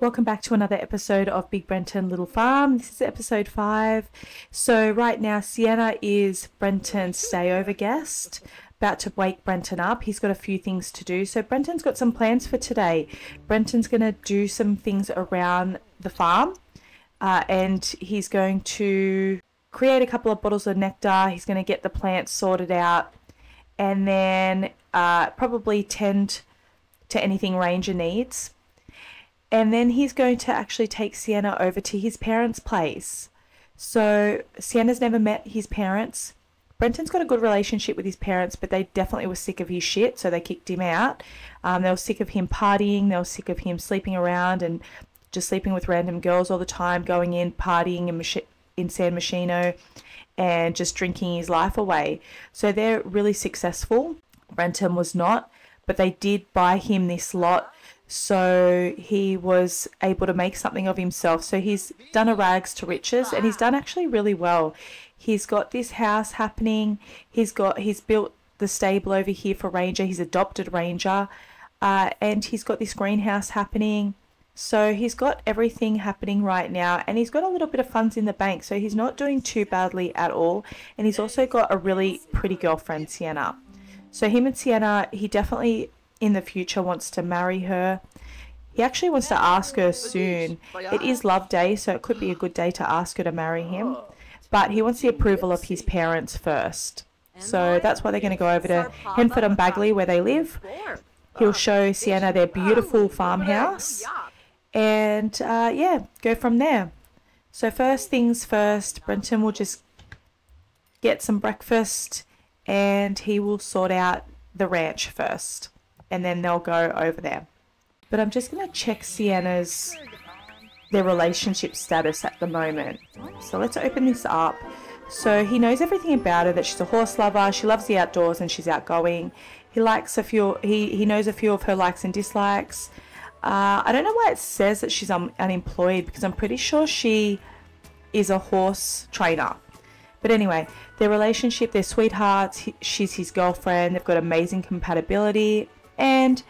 Welcome back to another episode of Big Brenton Little Farm. This is episode five. So, right now, Sienna is Brenton's stayover guest, about to wake Brenton up. He's got a few things to do. So, Brenton's got some plans for today. Brenton's going to do some things around the farm uh, and he's going to create a couple of bottles of nectar. He's going to get the plants sorted out and then uh, probably tend to anything Ranger needs and then he's going to actually take Sienna over to his parents' place. So Sienna's never met his parents. Brenton's got a good relationship with his parents, but they definitely were sick of his shit, so they kicked him out. Um, they were sick of him partying. They were sick of him sleeping around and just sleeping with random girls all the time, going in partying in, in San Myshuno and just drinking his life away. So they're really successful. Brenton was not, but they did buy him this lot so he was able to make something of himself. So he's done a rags to riches and he's done actually really well. He's got this house happening. He's got he's built the stable over here for Ranger. He's adopted Ranger, uh, and he's got this greenhouse happening. So he's got everything happening right now, and he's got a little bit of funds in the bank. So he's not doing too badly at all, and he's also got a really pretty girlfriend, Sienna. So him and Sienna, he definitely in the future wants to marry her. He actually wants to ask her soon. It is Love Day, so it could be a good day to ask her to marry him. But he wants the approval of his parents first. So that's why they're going to go over to Henford and Bagley, where they live. He'll show Sienna their beautiful farmhouse. And uh, yeah, go from there. So, first things first, Brenton will just get some breakfast and he will sort out the ranch first and then they'll go over there. But I'm just going to check Sienna's their relationship status at the moment. So let's open this up. So he knows everything about her that she's a horse lover, she loves the outdoors and she's outgoing. He likes a few he he knows a few of her likes and dislikes. Uh, I don't know why it says that she's un- unemployed because I'm pretty sure she is a horse trainer. But anyway, their relationship, they're sweethearts. He, she's his girlfriend. They've got amazing compatibility and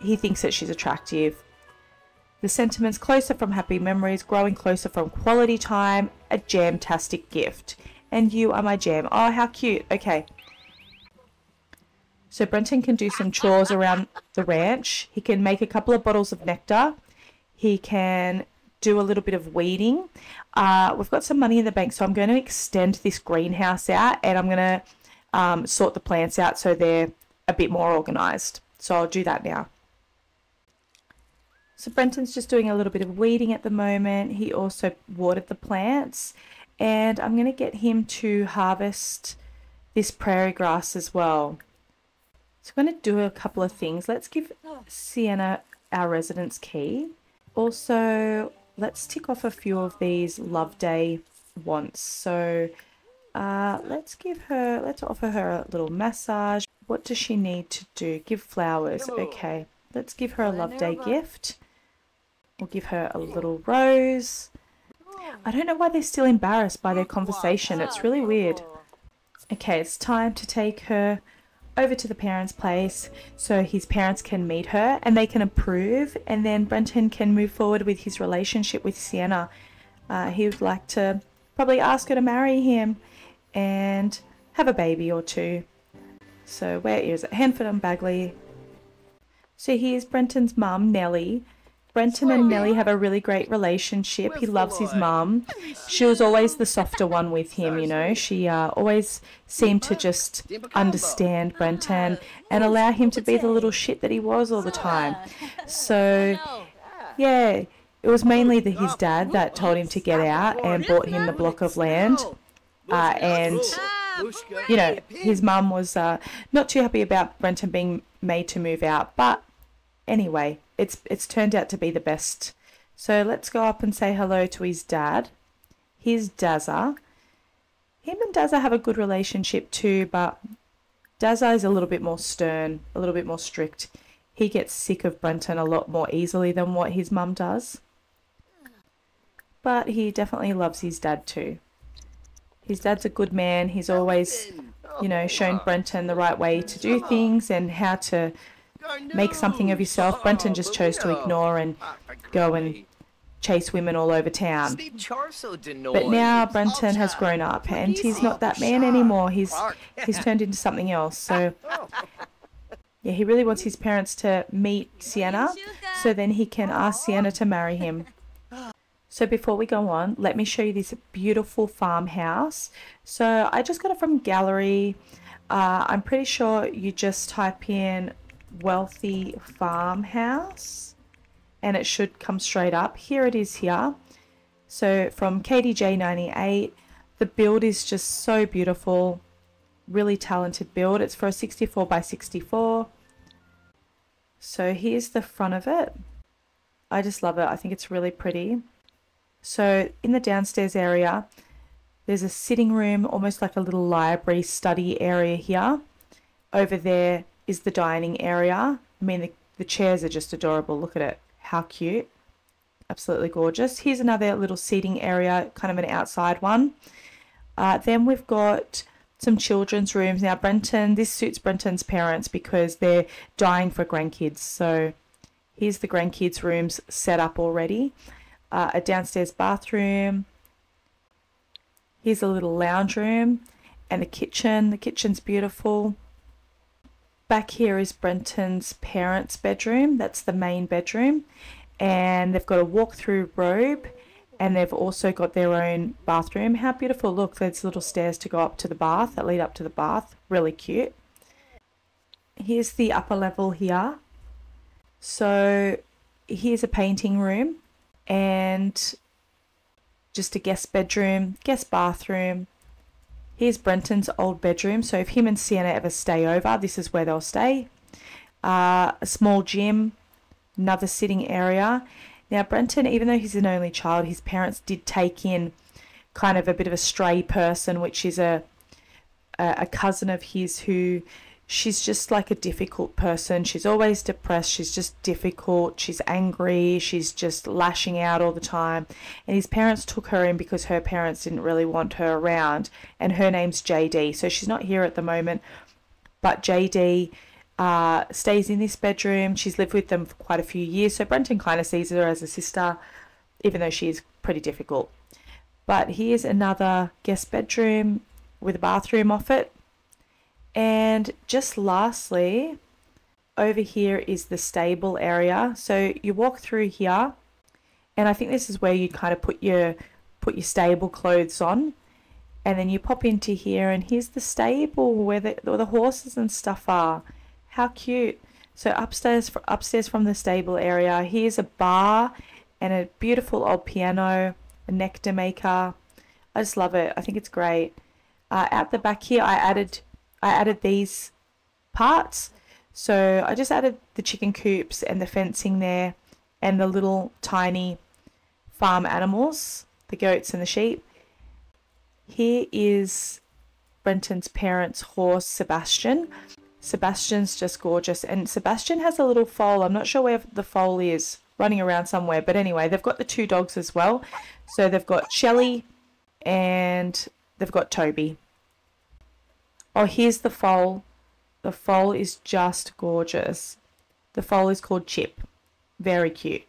he thinks that she's attractive. The sentiments closer from happy memories, growing closer from quality time, a jam-tastic gift. And you are my jam. Oh, how cute. Okay. So Brenton can do some chores around the ranch. He can make a couple of bottles of nectar. He can do a little bit of weeding. Uh, we've got some money in the bank, so I'm going to extend this greenhouse out and I'm going to um, sort the plants out so they're a bit more organised. So I'll do that now. So Brenton's just doing a little bit of weeding at the moment. He also watered the plants and I'm going to get him to harvest this prairie grass as well. So I'm going to do a couple of things. Let's give Sienna our residence key. Also, let's tick off a few of these Love Day wants. So uh, let's give her, let's offer her a little massage. What does she need to do? Give flowers. Okay, let's give her a love day gift. We'll give her a little rose. I don't know why they're still embarrassed by their conversation. It's really weird. Okay, it's time to take her over to the parents' place so his parents can meet her and they can approve, and then Brenton can move forward with his relationship with Sienna. Uh, he would like to probably ask her to marry him and have a baby or two. So where is it? Henford and Bagley. So here's Brenton's mum, Nellie. Brenton and Nellie have a really great relationship. He loves his mum. She was always the softer one with him, you know. She uh, always seemed to just understand Brenton and allow him to be the little shit that he was all the time. So, yeah, it was mainly the, his dad that told him to get out and bought him the block of land. Uh, and you know, his mum was uh, not too happy about Brenton being made to move out, but anyway, it's it's turned out to be the best. So let's go up and say hello to his dad. Here's Dazza. Him and Dazza have a good relationship too, but Dazza is a little bit more stern, a little bit more strict. He gets sick of Brenton a lot more easily than what his mum does. But he definitely loves his dad too. His dad's a good man. He's always, you know, shown Brenton the right way to do things and how to make something of yourself. Brenton just chose to ignore and go and chase women all over town. But now Brenton has grown up and he's not that man anymore. He's he's turned into something else. So yeah, he really wants his parents to meet Sienna so then he can ask Sienna to marry him. So before we go on, let me show you this beautiful farmhouse. So I just got it from Gallery. Uh, I'm pretty sure you just type in wealthy farmhouse and it should come straight up. Here it is here. So from KDJ98, the build is just so beautiful. Really talented build. It's for a 64 by 64. So here's the front of it. I just love it. I think it's really pretty. So in the downstairs area, there's a sitting room, almost like a little library study area here. Over there is the dining area. I mean, the, the chairs are just adorable. Look at it. How cute. Absolutely gorgeous. Here's another little seating area, kind of an outside one. Uh, then we've got some children's rooms. Now, Brenton, this suits Brenton's parents because they're dying for grandkids. So here's the grandkids' rooms set up already. Uh, a downstairs bathroom. Here's a little lounge room and a kitchen. The kitchen's beautiful. Back here is Brenton's parents' bedroom. That's the main bedroom. And they've got a walk-through robe and they've also got their own bathroom. How beautiful! Look, there's little stairs to go up to the bath that lead up to the bath. Really cute. Here's the upper level here. So here's a painting room and just a guest bedroom, guest bathroom. Here's Brenton's old bedroom. So if him and Sienna ever stay over, this is where they'll stay. Uh, a small gym, another sitting area, now, Brenton, even though he's an only child, his parents did take in kind of a bit of a stray person, which is a a cousin of his who she's just like a difficult person. She's always depressed. She's just difficult. She's angry. She's just lashing out all the time. And his parents took her in because her parents didn't really want her around. And her name's JD. So she's not here at the moment. But JD uh, stays in this bedroom. She's lived with them for quite a few years, so Brenton kind of sees her as a sister, even though she is pretty difficult. But here's another guest bedroom with a bathroom off it. And just lastly, over here is the stable area. So you walk through here, and I think this is where you kind of put your put your stable clothes on. And then you pop into here, and here's the stable where the, where the horses and stuff are. How cute. So upstairs, upstairs from the stable area, here's a bar and a beautiful old piano, a nectar maker. I just love it. I think it's great. Uh, out the back here, I added, I added these parts. So I just added the chicken coops and the fencing there and the little tiny farm animals, the goats and the sheep. Here is Brenton's parents' horse, Sebastian. Sebastian's just gorgeous. And Sebastian has a little foal. I'm not sure where the foal is, running around somewhere. But anyway, they've got the two dogs as well. So they've got Shelly and they've got Toby. Oh, here's the foal. The foal is just gorgeous. The foal is called Chip. Very cute.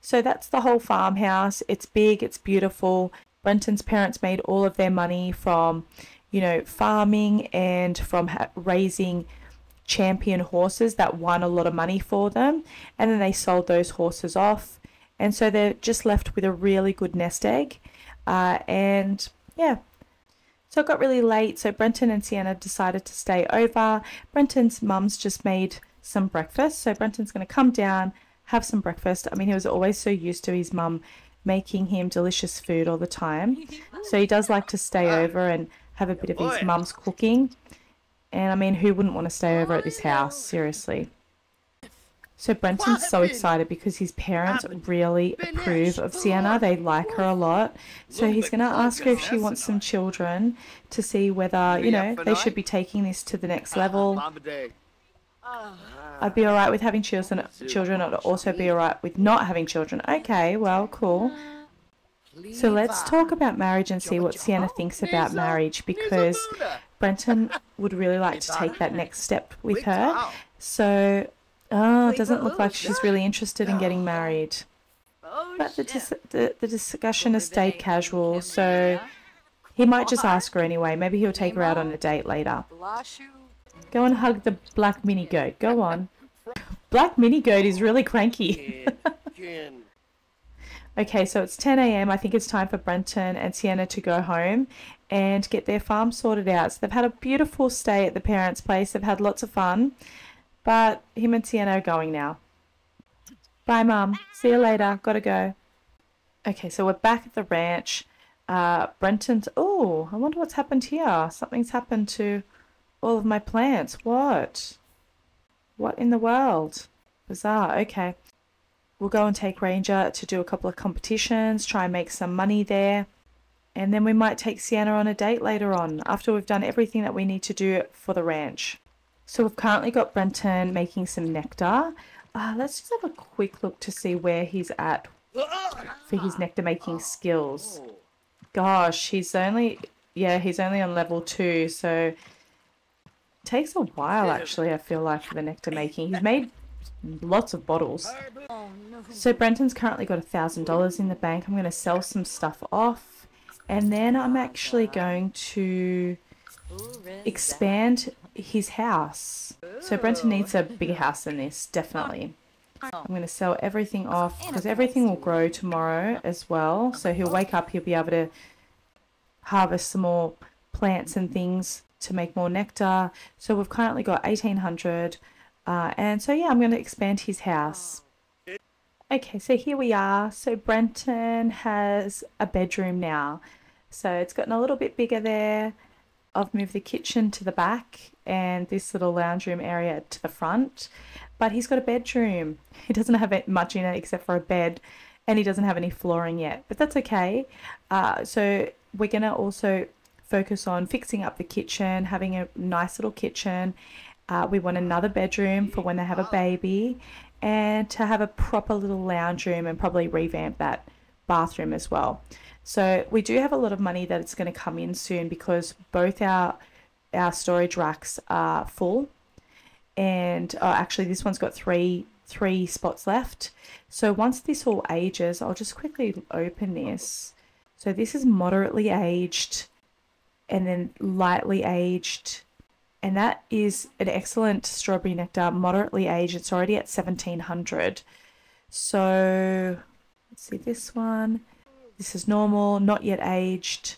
So that's the whole farmhouse. It's big, it's beautiful. Brenton's parents made all of their money from you know, farming and from raising champion horses that won a lot of money for them. And then they sold those horses off. And so they're just left with a really good nest egg. Uh, and yeah. So it got really late. So Brenton and Sienna decided to stay over. Brenton's mum's just made some breakfast. So Brenton's going to come down, have some breakfast. I mean, he was always so used to his mum making him delicious food all the time. So he does like to stay over and have a bit of his mum's cooking. And I mean, who wouldn't want to stay over at this house? Seriously. So Brenton's so excited because his parents really approve of Sienna. They like her a lot. So he's going to ask her if she wants some children to see whether, you know, they should be taking this to the next level. I'd be alright with having children, children. I'd also be alright with not having children. Okay, well, cool. So let's talk about marriage and see what Sienna thinks about marriage because Brenton would really like to take that next step with her. So Ah, oh, it doesn't look like she's really interested in getting married. Oh, But the, dis- the, the discussion has stayed casual, so he might just ask her anyway. Maybe he'll take her out on a date later. Go and hug the black mini goat. Go on. Black mini goat is really cranky. okay, so it's 10 a.m. I think it's time for Brenton and Sienna to go home and get their farm sorted out. So they've had a beautiful stay at the parents' place. They've had lots of fun, but him and Sienna are going now. Bye, Mum. See you later. Gotta go. Okay, so we're back at the ranch. Uh, Brenton's. Oh, I wonder what's happened here. Something's happened to all of my plants. What? What in the world? Bizarre. Okay. We'll go and take Ranger to do a couple of competitions, try and make some money there. And then we might take Sienna on a date later on after we've done everything that we need to do for the ranch. So we've currently got Brenton making some nectar. Uh, let's just have a quick look to see where he's at for his nectar making skills. Gosh, he's only yeah, he's only on level two, so takes a while actually, I feel like, for the nectar making. He's made lots of bottles. So Brenton's currently got a thousand dollars in the bank. I'm gonna sell some stuff off and then I'm actually going to expand his house. So Brenton needs a bigger house than this, definitely. I'm going to sell everything off because everything will grow tomorrow as well. So he'll wake up, he'll be able to harvest some more plants and things to make more nectar. So we've currently got 1800. Uh, and so, yeah, I'm going to expand his house. Okay, so here we are. So Brenton has a bedroom now. So it's gotten a little bit bigger there. I've moved the kitchen to the back and this little lounge room area to the front. But he's got a bedroom. He doesn't have much in it except for a bed and he doesn't have any flooring yet. But that's okay. Uh, so we're going to also focus on fixing up the kitchen, having a nice little kitchen. Uh, we want another bedroom for when they have a baby and to have a proper little lounge room and probably revamp that bathroom as well. So we do have a lot of money that it's going to come in soon because both our our storage racks are full, and oh, actually this one's got three three spots left. So once this all ages, I'll just quickly open this. So this is moderately aged, and then lightly aged, and that is an excellent strawberry nectar, moderately aged. It's already at seventeen hundred. So let's see this one. This is normal, not yet aged,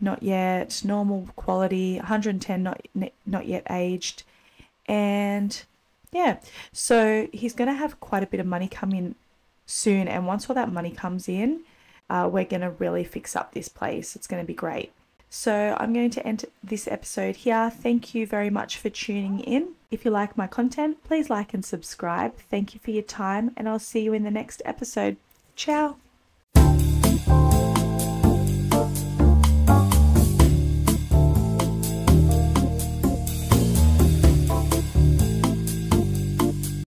not yet normal quality, 110 not not yet aged, and yeah. So he's going to have quite a bit of money come in soon, and once all that money comes in, uh, we're going to really fix up this place. It's going to be great. So I'm going to end this episode here. Thank you very much for tuning in. If you like my content, please like and subscribe. Thank you for your time, and I'll see you in the next episode. Ciao.